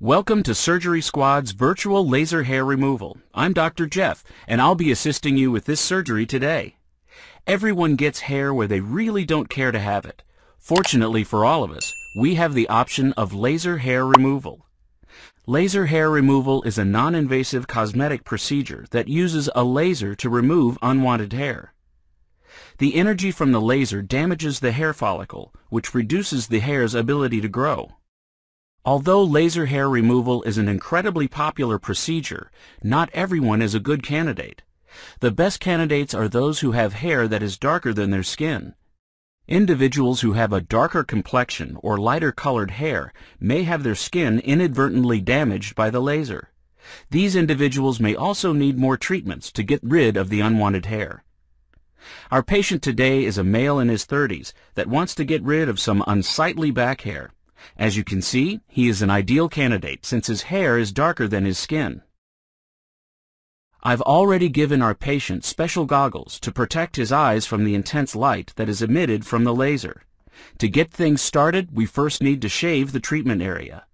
Welcome to Surgery Squad's virtual laser hair removal. I'm Dr. Jeff, and I'll be assisting you with this surgery today. Everyone gets hair where they really don't care to have it. Fortunately for all of us, we have the option of laser hair removal. Laser hair removal is a non-invasive cosmetic procedure that uses a laser to remove unwanted hair. The energy from the laser damages the hair follicle, which reduces the hair's ability to grow. Although laser hair removal is an incredibly popular procedure, not everyone is a good candidate. The best candidates are those who have hair that is darker than their skin. Individuals who have a darker complexion or lighter colored hair may have their skin inadvertently damaged by the laser. These individuals may also need more treatments to get rid of the unwanted hair. Our patient today is a male in his 30s that wants to get rid of some unsightly back hair. As you can see, he is an ideal candidate since his hair is darker than his skin. I've already given our patient special goggles to protect his eyes from the intense light that is emitted from the laser. To get things started, we first need to shave the treatment area.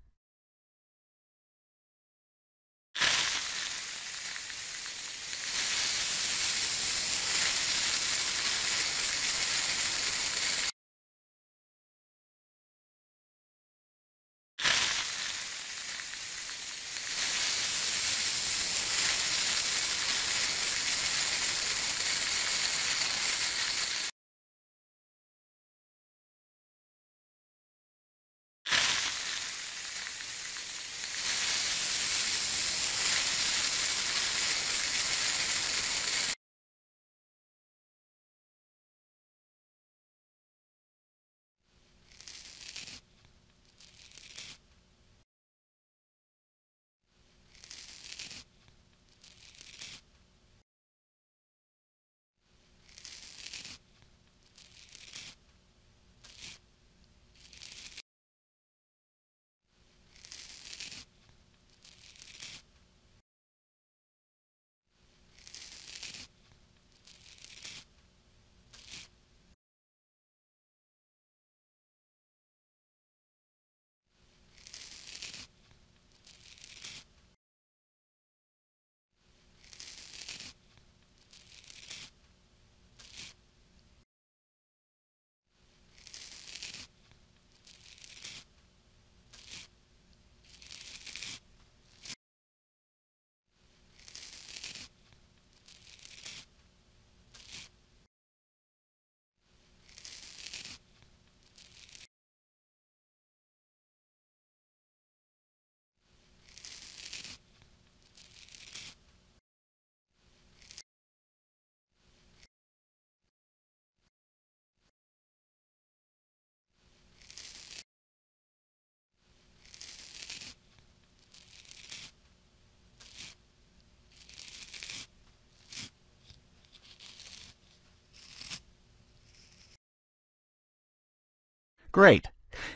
Great.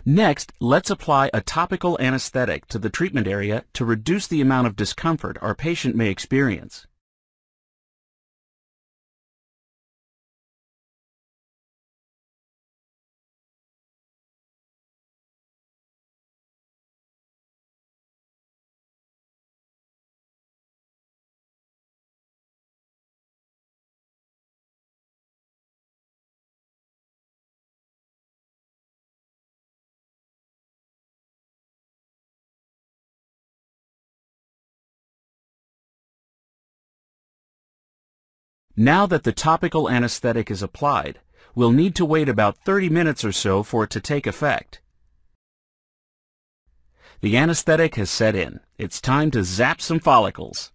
Next, let's apply a topical anesthetic to the treatment area to reduce the amount of discomfort our patient may experience. Now that the topical anesthetic is applied, we'll need to wait about 30 minutes or so for it to take effect. The anesthetic has set in. It's time to zap some follicles.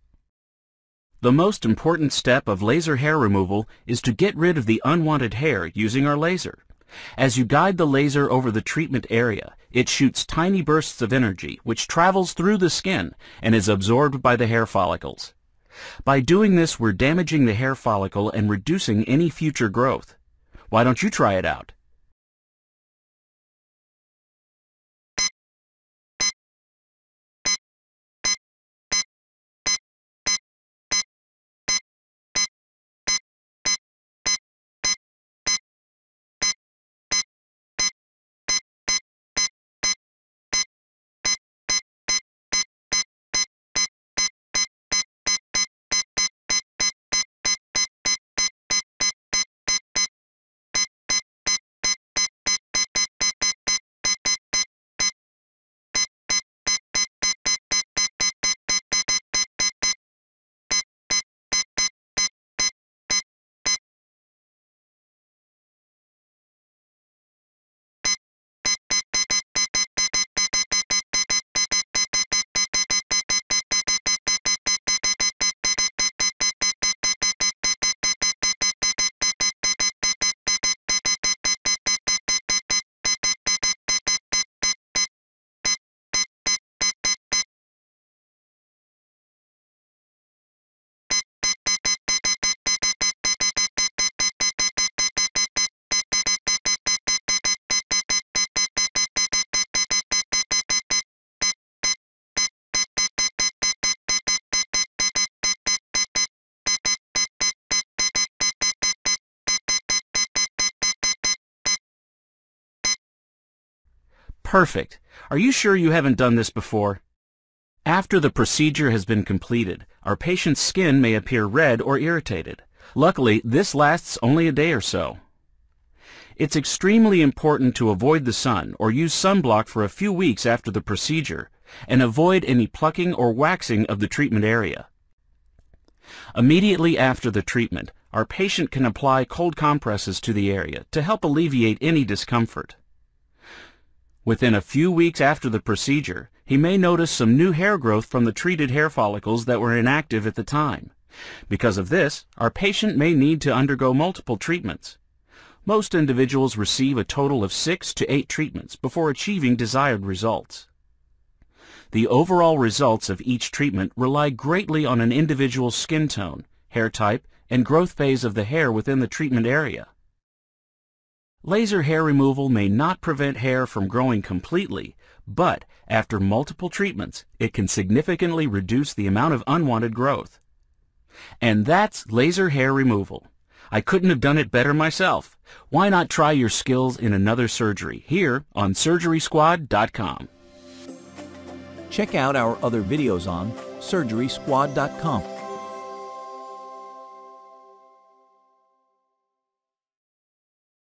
The most important step of laser hair removal is to get rid of the unwanted hair using our laser. As you guide the laser over the treatment area, it shoots tiny bursts of energy which travels through the skin and is absorbed by the hair follicles. By doing this, we're damaging the hair follicle and reducing any future growth. Why don't you try it out? Perfect. Are you sure you haven't done this before? After the procedure has been completed, our patient's skin may appear red or irritated. Luckily, this lasts only a day or so. It's extremely important to avoid the sun or use sunblock for a few weeks after the procedure and avoid any plucking or waxing of the treatment area. Immediately after the treatment, our patient can apply cold compresses to the area to help alleviate any discomfort. Within a few weeks after the procedure, he may notice some new hair growth from the treated hair follicles that were inactive at the time. Because of this, our patient may need to undergo multiple treatments. Most individuals receive a total of six to eight treatments before achieving desired results. The overall results of each treatment rely greatly on an individual's skin tone, hair type, and growth phase of the hair within the treatment area. Laser hair removal may not prevent hair from growing completely, but after multiple treatments, it can significantly reduce the amount of unwanted growth. And that's laser hair removal. I couldn't have done it better myself. Why not try your skills in another surgery here on SurgerySquad.com. Check out our other videos on SurgerySquad.com.